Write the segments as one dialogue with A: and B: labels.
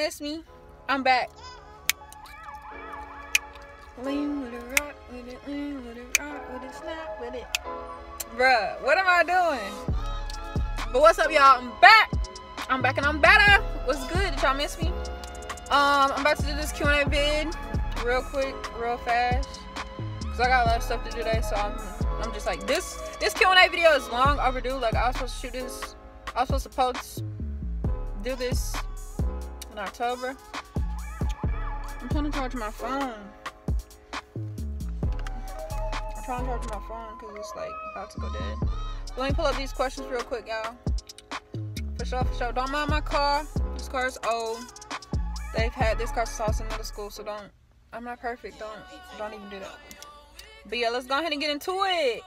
A: miss me, I'm back. Lean with it, rock with it, lean with it, rock with it, snap with it. Bruh, what am I doing? But what's up, y'all? I'm back. I'm back and I'm better. What's good? Did y'all miss me? Um, I'm about to do this Q&A vid real quick, real fast. Cause I got a lot of stuff to do today, so I'm I'm just like this this Q&A video is long overdue. Like I was supposed to shoot this I was supposed to post do this in October. I'm trying to charge my phone. I'm trying to charge my phone because it's like about to go dead. So let me pull up these questions real quick, y'all. For sure, for sure. Don't mind my car. This car is old. They've had this car since I was in middle school, so don't. I'm not perfect. Don't don't even do that. But yeah, let's go ahead and get into it.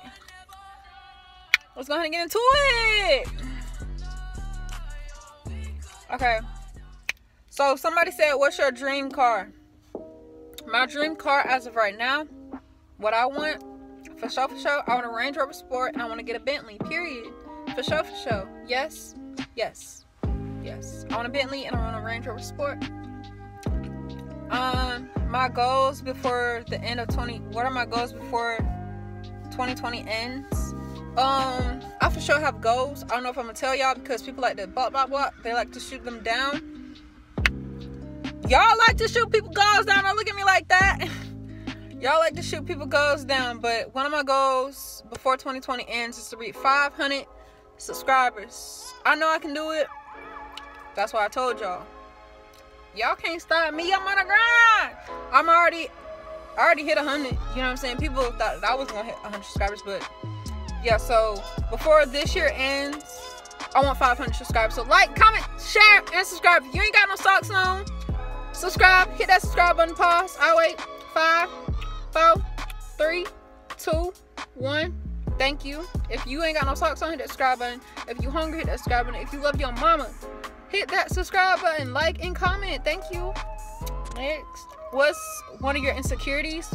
A: Let's go ahead and get into it. Okay. So somebody said, what's your dream car? My dream car as of right now, what I want, for sure, for sure, I want a Range Rover Sport and I want to get a Bentley, period. For sure, for sure. Yes, yes, yes. I want a Bentley and I want a Range Rover Sport. Um, my goals before the end of 20, what are my goals before 2020 ends? Um, I for sure have goals. I don't know if I'm gonna tell y'all because people like to blah blah blah. They like to shoot them down. Y'all like to shoot people goals down. Don't look at me like that. Y'all like to shoot people goals down, but one of my goals before 2020 ends is to reach 500 subscribers. I know I can do it. That's why I told y'all. Y'all can't stop me. I'm on the grind. I'm already, I already hit 100. You know what I'm saying? People thought I was gonna hit 100 subscribers, but yeah, so before this year ends, I want 500 subscribers. So like, comment, share, and subscribe. If you ain't got no socks on, subscribe. Hit that subscribe button. Pause. I wait. Five, four, three, two, one. Thank you. If you ain't got no socks on, hit that subscribe button. If you hungry, hit that subscribe button. If you love your mama, hit that subscribe button. Like and comment. Thank you. Next. What's one of your insecurities?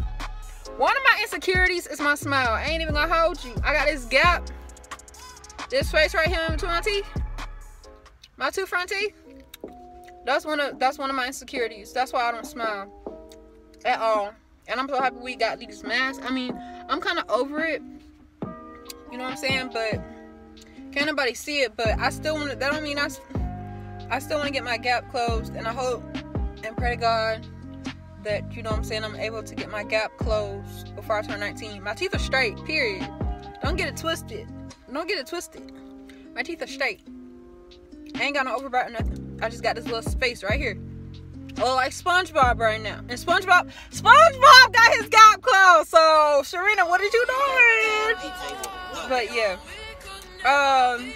A: One of my insecurities is my smile. I ain't even gonna hold you. I got this gap. This face right here in between my teeth. My two front teeth. That's one of that's one of my insecurities. That's why I don't smile at all. And I'm so happy we got these masks. I mean, I'm kind of over it. You know what I'm saying? But can't nobody see it. But I still want to. That don't mean I. I still want to get my gap closed, and I hope and pray to God that you know what I'm saying I'm able to get my gap closed before I turn 19. My teeth are straight, period. Don't get it twisted. Don't get it twisted. My teeth are straight. I ain't got no overbite or nothing. I just got this little space right here. Oh, like SpongeBob right now. And SpongeBob, SpongeBob got his gap closed. So, Sharina, what did you doing? But yeah. Um,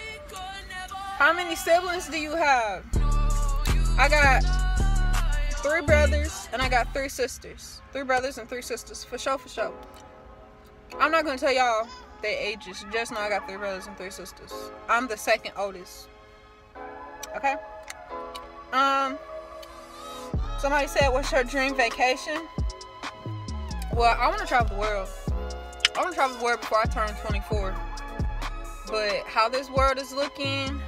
A: how many siblings do you have? I got three brothers and I got three sisters. Three brothers and three sisters. For sure, for sure. I'm not gonna tell y'all their ages. Just know I got three brothers and three sisters. I'm the second oldest. Okay? Um somebody said what's your dream vacation? Well, I wanna travel the world. I wanna travel the world before I turn 24. But how this world is looking,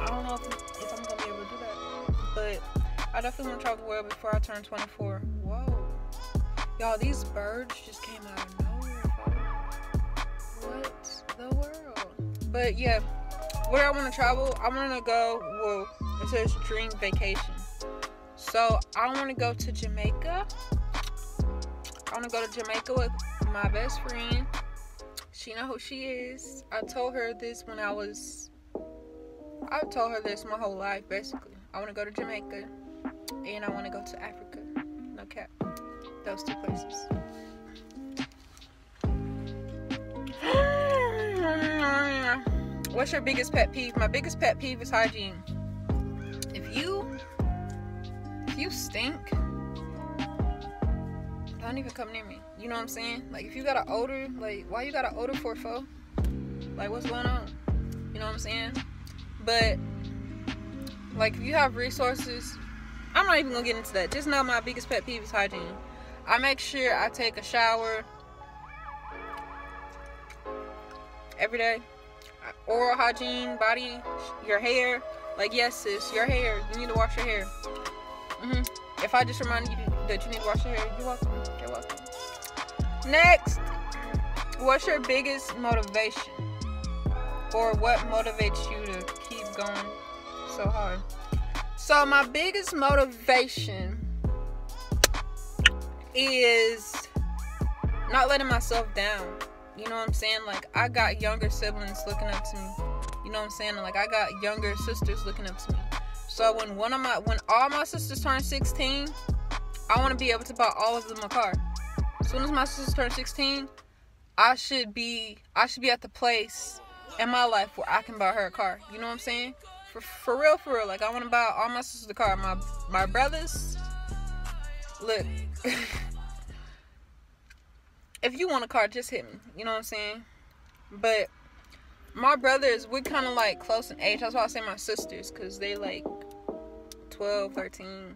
A: I don't know if, if I'm gonna be able to do that. But I definitely want to travel the world before I turn 24. Whoa. Y'all, these birds just came out of nowhere. What the world? But yeah, where I want to travel, I want to go, well, it says dream vacation. So I want to go to Jamaica. I want to go to Jamaica with my best friend. She know who she is. I told her this when I was, I've told her this my whole life, basically. I want to go to Jamaica and I want to go to Africa. No cap. Those two places. What's your biggest pet peeve? My biggest pet peeve is hygiene. If you if you stink, don't even come near me. You know what I'm saying? Like if you got an odor, like why you got an odor for foe? Like what's going on? You know what I'm saying? But like if you have resources I'm not even gonna get into that. Just know my biggest pet peeve is hygiene. I make sure I take a shower every day. Oral hygiene, body, your hair. Like, yes, sis, your hair. You need to wash your hair. hmm If I just remind you that you need to wash your hair, you're welcome. You're welcome. Next, what's your biggest motivation? Or what motivates you to keep going so hard? So, my biggest motivation is not letting myself down. You know what I'm saying? Like, I got younger siblings looking up to me. You know what I'm saying? Like, I got younger sisters looking up to me. So when one of my when all my sisters turn 16, I want to be able to buy all of them a car. As soon as my sisters turn 16, I should be I should be at the place in my life where I can buy her a car. You know what I'm saying? For for real, for real. Like I want to buy all my sisters a car. My my brothers. Look. if you want a car, just hit me. You know what I'm saying? But my brothers, we're kind of like close in age. That's why I say my sisters, because they like 12, 13,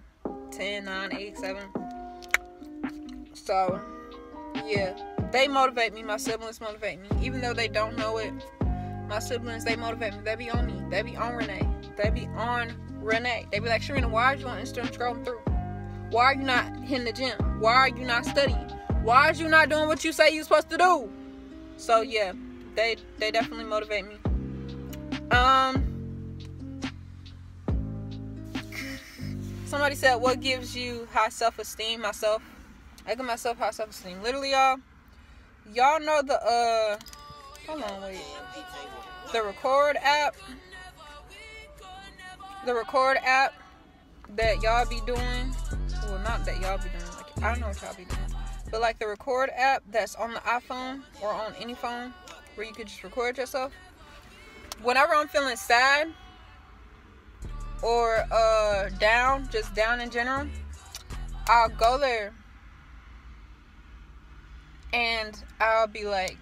A: 10, 9, 8, 7. So, yeah, they motivate me. My siblings motivate me. Even though they don't know it, my siblings, they motivate me. They be on me. They be on Renay. They be on Renay. They be like, Sharina, why are you on Instagram scrolling through? Why are you not hitting the gym? Why are you not studying? Why are you not doing what you say you're supposed to do? So yeah, they they definitely motivate me. Um somebody said what gives you high self-esteem? Myself i give myself high self-esteem. Literally y'all y'all know the uh hold on wait. The record app the record app that y'all be doing. Well not that y'all be doing like i don't know what y'all be doing but like the record app that's on the iphone or on any phone where you could just record yourself. Whenever I'm feeling sad or uh down, just down in general, I'll go there and I'll be like,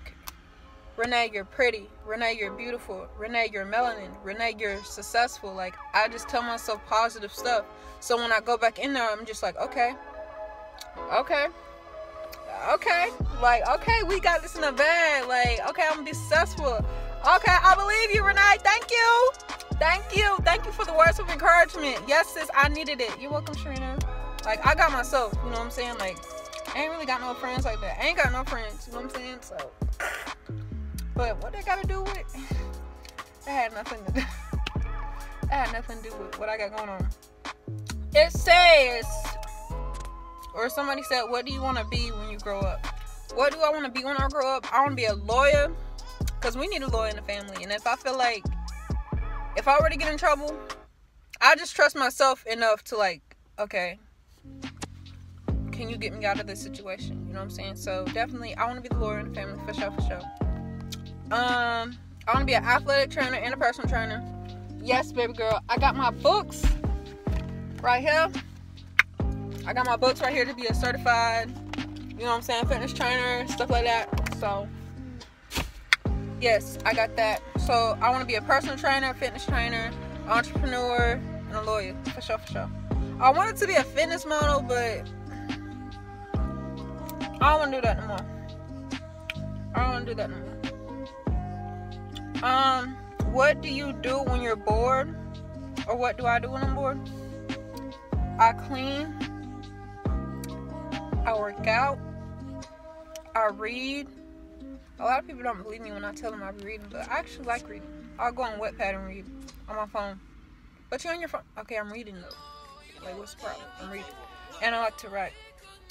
A: Renay, you're pretty. Renay, you're beautiful. Renay, you're melanin. Renay, you're successful. Like, I just tell myself positive stuff. So when I go back in there, I'm just like, okay, okay, okay, like, okay, we got this in the bag. Like, okay, I'm gonna be successful. Okay, I believe you, Renay. Thank you. Thank you. Thank you for the words of encouragement. Yes, sis, I needed it. You're welcome, Sharina. Like, I got myself, you know what I'm saying? Like, I ain't really got no friends like that. I ain't got no friends, you know what I'm saying? So, but what they gotta do with it? That had nothing to do. That had nothing to do with what I got going on. It says or somebody said, What do you want to be when you grow up? What do I want to be when I grow up? I want to be a lawyer because we need a lawyer in the family. And if I feel like if I were to get in trouble, I just trust myself enough to, like, okay, can you get me out of this situation? You know what I'm saying? So definitely, I want to be the lawyer in the family for sure, for sure. Um, I want to be an athletic trainer and a personal trainer. Yes, baby girl. I got my books right here. I got my books right here to be a certified, you know what I'm saying, fitness trainer, stuff like that. So, yes, I got that. So, I want to be a personal trainer, fitness trainer, entrepreneur, and a lawyer. For sure, for sure. I wanted to be a fitness model, but I don't want to do that no more. I don't want to do that no more. Um, what do you do when you're bored? Or what do I do when I'm bored? I clean I work out, I read. A lot of people don't believe me when I tell them I be reading, but I actually like reading. I'll go on Wattpad and read on my phone. But you're on your phone. Okay, I'm reading though. Like, what's the problem? I'm reading. And I like to write.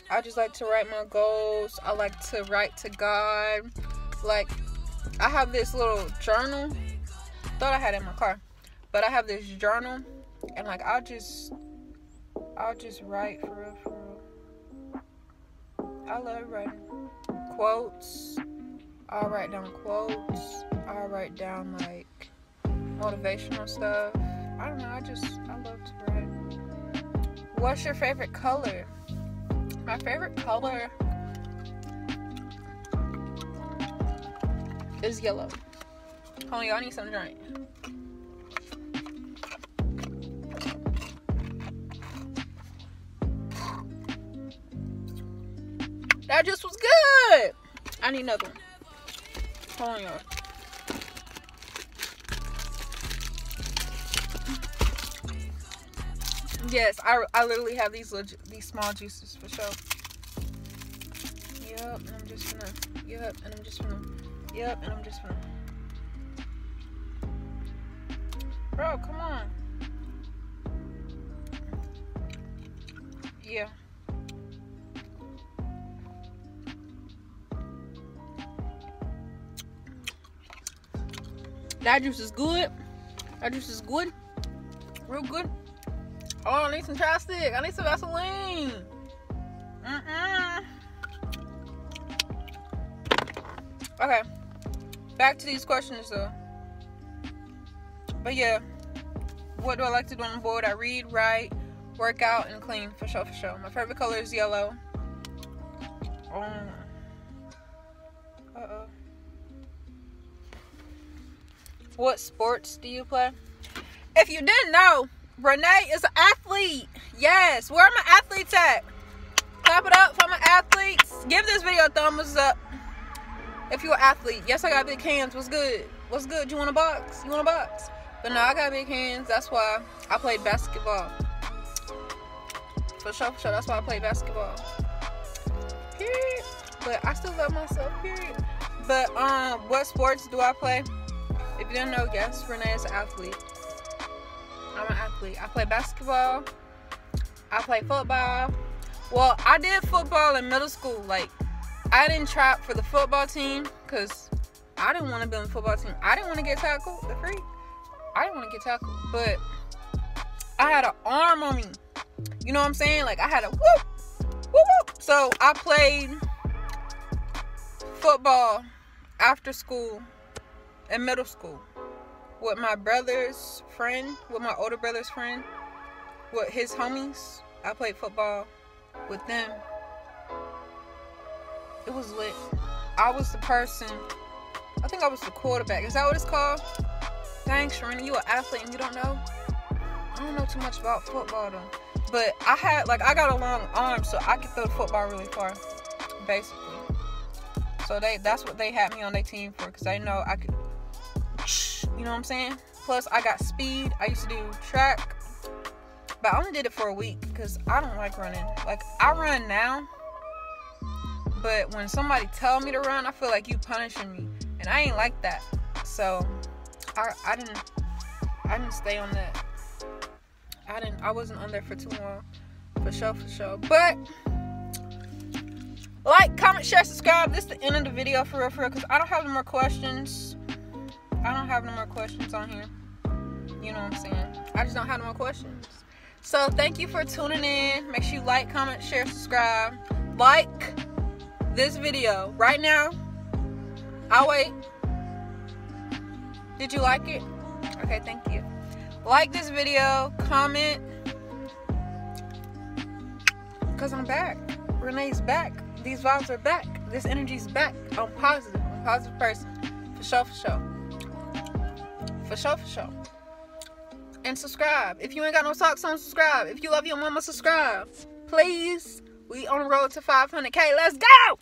A: I just like to write my goals. I like to write to God. Like, I have this little journal. Thought I had it in my car. But I have this journal. And, like, I'll just, I'll just write for real, for real. I love writing quotes. I'll write down quotes. I'll write down like motivational stuff. I don't know. I just I love to write. What's your favorite color? My favorite color is yellow. On, y'all need some drink. That just was good. I need another one. Hold on, y'all. Yes, I, I literally have these these small juices for sure. Yep, and I'm just gonna. Yep, and I'm just gonna. Yep, and I'm just gonna. Bro, come on. Yeah. That juice is good. That juice is good. Real good. Oh, I need some chapstick. I need some Vaseline. Mm-mm. Okay. Back to these questions though. But yeah. What do I like to do on the board? I read, write, work out, and clean for sure for sure. My favorite color is yellow. Um, What sports do you play? If you didn't know, Renay is an athlete. Yes. Where are my athletes at? Clap it up for my athletes. Give this video a thumbs up if you're an athlete. Yes, I got big hands. What's good? What's good? You want a box? You want a box? But no, I got big hands. That's why I played basketball. For sure, for sure. That's why I played basketball. Period. But I still love myself. Period. But um, what sports do I play? You don't know, yes, Renay is an athlete. I'm an athlete. I play basketball. I play football. Well, I did football in middle school. Like, I didn't try for the football team because I didn't want to be on the football team. I didn't want to get tackled. The freak. I didn't want to get tackled. But I had an arm on me. You know what I'm saying? Like, I had a whoop, whoop, whoop. So I played football after school in middle school with my brother's friend, with my older brother's friend, with his homies. I played football with them. It was lit. I was the person. I think I was the quarterback. Is that what it's called? Thanks, Sharina, you an athlete and you don't know? I don't know too much about football though. But I had like I got a long arm, so I could throw the football really far, basically. So they that's what they had me on their team for, cause they know I could you know what I'm saying? Plus, I got speed. I used to do track, but I only did it for a week because I don't like running. Like I run now, but when somebody tell me to run, I feel like you punishing me, and I ain't like that. So I I didn't I didn't stay on that. I didn't I wasn't on there for too long. For sure, for sure. But like, comment, share, subscribe. This is the end of the video for real, for real. Because I don't have any more questions. I don't have no more questions on here. You know what I'm saying? I just don't have no more questions. So thank you for tuning in. Make sure you like, comment, share, subscribe. Like this video right now. I'll wait. Did you like it? Okay, thank you. Like this video, comment. Because I'm back. Renay's back. These vibes are back. This energy's back. I'm positive. I'm a positive person. For sure, for sure. For sure, for sure. And subscribe. If you ain't got no socks on, subscribe. If you love your mama, subscribe. Please. We on the road to 500K. Let's go!